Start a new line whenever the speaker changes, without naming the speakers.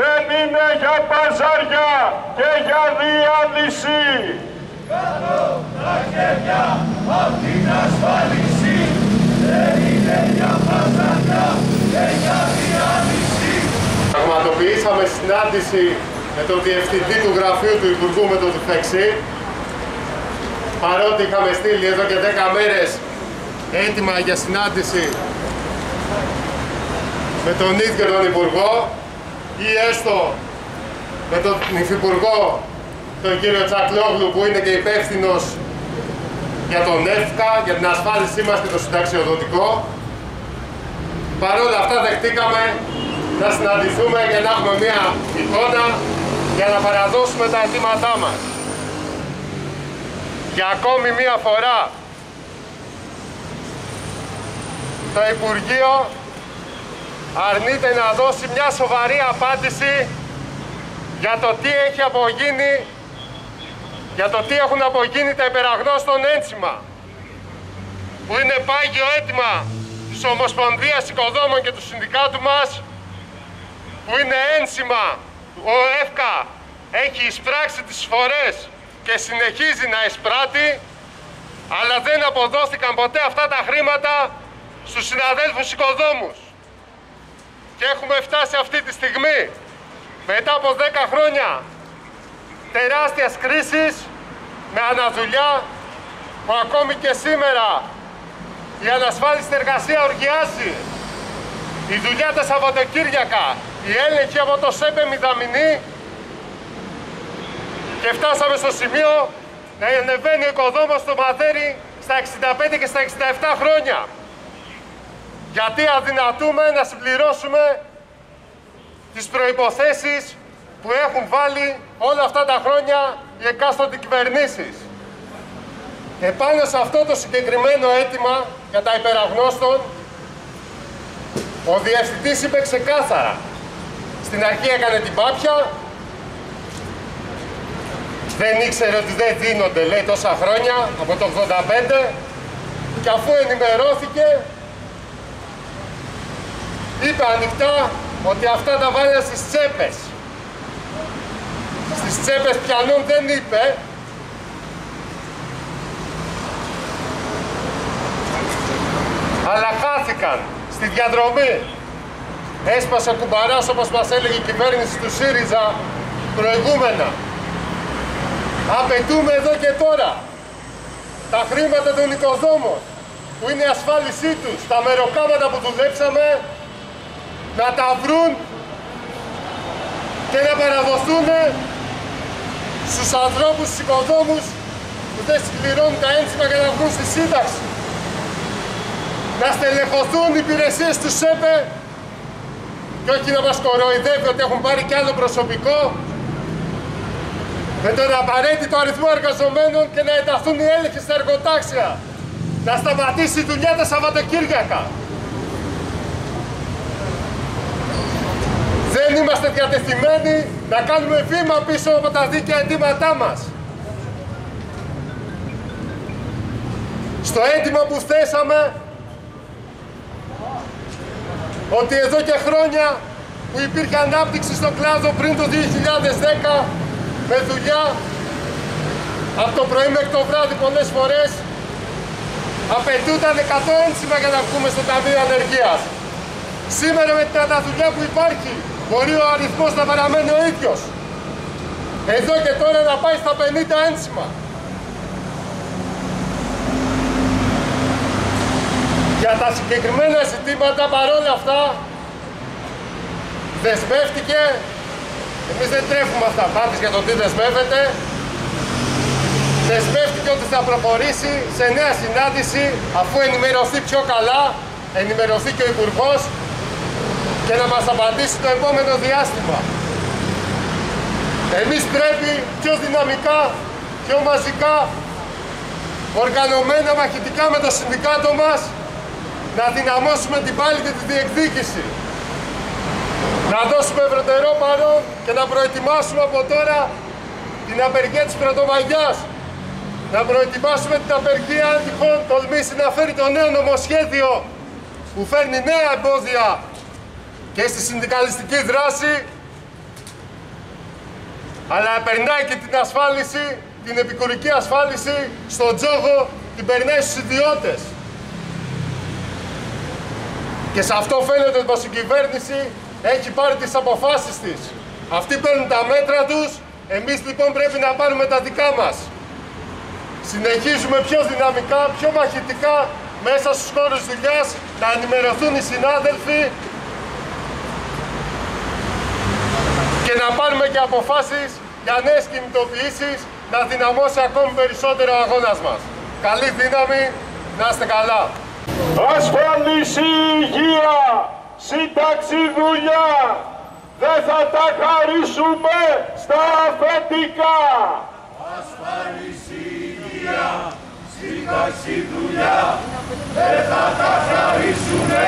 δεν είναι για παζάρια και για διάλυση.
Κάτω τα χέρια απ' την ασφάλιση δεν είναι για παζάρια και για διάλυση.
Πραγματοποιήσαμε συνάντηση με τον Διευθυντή του Γραφείου του Υπουργού με τον Τουφεξή παρότι είχαμε στείλει εδώ και 10 μέρες έτοιμα για συνάντηση με τον ίδιο τον Υπουργό ή έστω με τον Υφυπουργό τον κύριο Τσακλόγλου που είναι και υπεύθυνος για τον ΕΦΚΑ, για την ασφάλισή μας και το συνταξιοδοτικό. Παρ' όλα αυτά δεχτήκαμε να συναντηθούμε για να έχουμε μια εικόνα για να παραδώσουμε τα αιτήματά μας. Και ακόμη μία φορά το Υπουργείο αρνείται να δώσει μια σοβαρή απάντηση για το τι έχει απογίνει για το τι έχουν απογίνει τα υπεραγνώστων ένσημα που είναι πάγιο αίτημα της Ομοσπονδίας Οικοδόμων και του Συνδικάτου μας που είναι ένσημα ο ΕΦΚΑ έχει εισπράξει τις φορές και συνεχίζει να εισπράττει αλλά δεν αποδόθηκαν ποτέ αυτά τα χρήματα στους συναδέλφους οικοδόμους και έχουμε φτάσει αυτή τη στιγμή μετά από 10 χρόνια τεράστιας κρίσης με αναδουλειά που ακόμη και σήμερα η ανασφάλιστη εργασία οργιάζει. Η δουλειά τα Σαββατοκύριακα η έλεγχη από το ΣΕΠΕ μηδαμινή και φτάσαμε στο σημείο να ανεβαίνει ο οικοδόμος στο μαθαίρι στα 65 και στα 67 χρόνια γιατί αδυνατούμε να συμπληρώσουμε τις προϋποθέσεις που έχουν βάλει όλα αυτά τα χρόνια οι εκάστοτε κυβερνήσεις. Επάνω σε αυτό το συγκεκριμένο αίτημα για τα υπεραγνώστων, ο Διευθυντής είπε ξεκάθαρα. Στην αρχή έκανε την πάπια, δεν ήξερε ότι δεν δίνονται, λέει, τόσα χρόνια, από το 85, και αφού ενημερώθηκε, είπε ανοιχτά ότι αυτά τα βάλει στις τσέπες. Στις τσέπες πιανών δεν είπε. Αλλά χάθηκαν στη διαδρομή. Έσπασε κουμπαράς όπως μας έλεγε η κυβέρνηση του ΣΥΡΙΖΑ προηγούμενα. Απαιτούμε εδώ και τώρα τα χρήματα των οικοδόμων που είναι η ασφάλισή τους, τα μεροκάματα που δουλέψαμε να τα βρουν και να παραδοθούν στους ανθρώπους, στους οικοδόμους που δεν συμπληρώνουν τα ένσημα για να βγουν στη σύνταξη. Να στελεχωθούν οι υπηρεσίες του ΣΕΠΕ και όχι να μας κοροϊδεύει ότι έχουν πάρει κι άλλο προσωπικό με τον απαραίτητο αριθμό εργαζομένων και να ενταχθούν οι έλεγχοι στα εργοτάξια. Να σταματήσει η δουλειά τα Σαββατοκύριακα. Δεν είμαστε διατεθειμένοι να κάνουμε βήμα πίσω από τα δίκαια αιτήματά μας. Στο αίτημα που θέσαμε ότι εδώ και χρόνια που υπήρχε ανάπτυξη στον κλάδο πριν το 2010 με δουλειά από το πρωί μέχρι το βράδυ πολλές φορές απαιτούνταν 100 ένσημα για να βγούμε στο Ταμείο Ανεργίας. Σήμερα με την αναδουλειά που υπάρχει Μπορεί ο αριθμός να παραμένει ο ίδιος. Εδώ και τώρα να πάει στα 50 ένσημα. Για τα συγκεκριμένα ζητήματα παρόλα αυτά δεσμεύτηκε εμείς δεν τρέχουμε αυτά πάντες για το τι δεσμεύεται δεσμεύτηκε ότι θα προχωρήσει σε νέα συνάντηση αφού ενημερωθεί πιο καλά ενημερωθεί και ο Υπουργός και να μας απαντήσει το επόμενο διάστημα. Εμείς πρέπει πιο δυναμικά, πιο μαζικά, οργανωμένα μαχητικά με το συνδικάτο μας να δυναμώσουμε την πάλη και τη διεκδίκηση. Να δώσουμε ευρωτερό παρόν και να προετοιμάσουμε από τώρα την απεργία της Πρωτομαγιάς. Να προετοιμάσουμε την απεργία αν τυχόν τολμήσει να φέρει το νέο νομοσχέδιο που φέρνει νέα εμπόδια και στη συνδικαλιστική δράση αλλά περνάει και την ασφάλιση, την επικουρική ασφάλιση στον τζόγο, την περνάει στους ιδιώτες. Και σε αυτό φαίνεται ότι η κυβέρνηση έχει πάρει τις αποφάσεις της. Αυτοί παίρνουν τα μέτρα τους, εμείς λοιπόν πρέπει να πάρουμε τα δικά μας. Συνεχίζουμε πιο δυναμικά, πιο μαχητικά μέσα στους χώρους δουλειάς, να ενημερωθούν οι συνάδελφοι να πάρουμε και αποφάσεις για νέες κινητοποιήσεις, να δυναμώσει ακόμη περισσότερο ο αγώνας μας. Καλή δύναμη, να είστε καλά.
Ασφάλιση, υγεία, σύνταξη, δουλειά. Δεν θα τα χαρίσουμε στα αφεντικά.
Ασφάλιση, υγεία, σύνταξη, δουλειά. Δεν θα τα χαρίσουμε